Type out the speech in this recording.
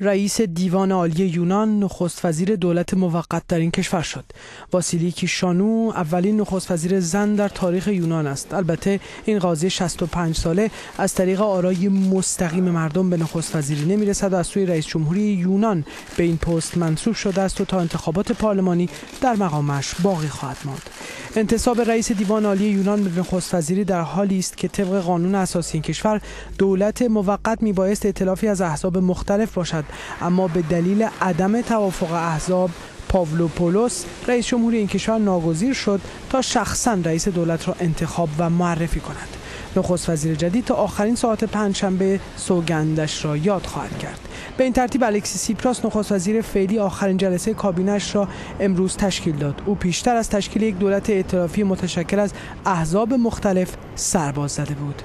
رئیس دیوان عالی یونان نخست وزیر دولت موقت در این کشور شد. واسیلی کیشانو اولین نخست وزیر زن در تاریخ یونان است. البته این قاضی 65 ساله از طریق آرای مستقیم مردم به نخست وزیری نمی‌رسد و از سوی رئیس جمهوری یونان به این پست منصوب شده است و تا انتخابات پارلمانی در مقامش باقی خواهد ماند. انتصاب رئیس دیوان عالی یونان به نخست وزیری در حالی است که طبق قانون اساسی این کشور دولت موقت میبایست ائتلافی از احزاب مختلف باشد. اما به دلیل عدم توافق احزاب پاولوپولوس رئیس جمهوری این کشور ناگزیر شد تا شخصا رئیس دولت را انتخاب و معرفی کند. نخست وزیر جدید تا آخرین ساعت پنجشنبه سوگندش را یاد خواهد کرد. به این ترتیب الکسی سیپراس نخست وزیر فعلی آخرین جلسه کابینش را امروز تشکیل داد. او پیشتر از تشکیل یک دولت ائتلافی متشکل از احزاب مختلف سرباز زده بود.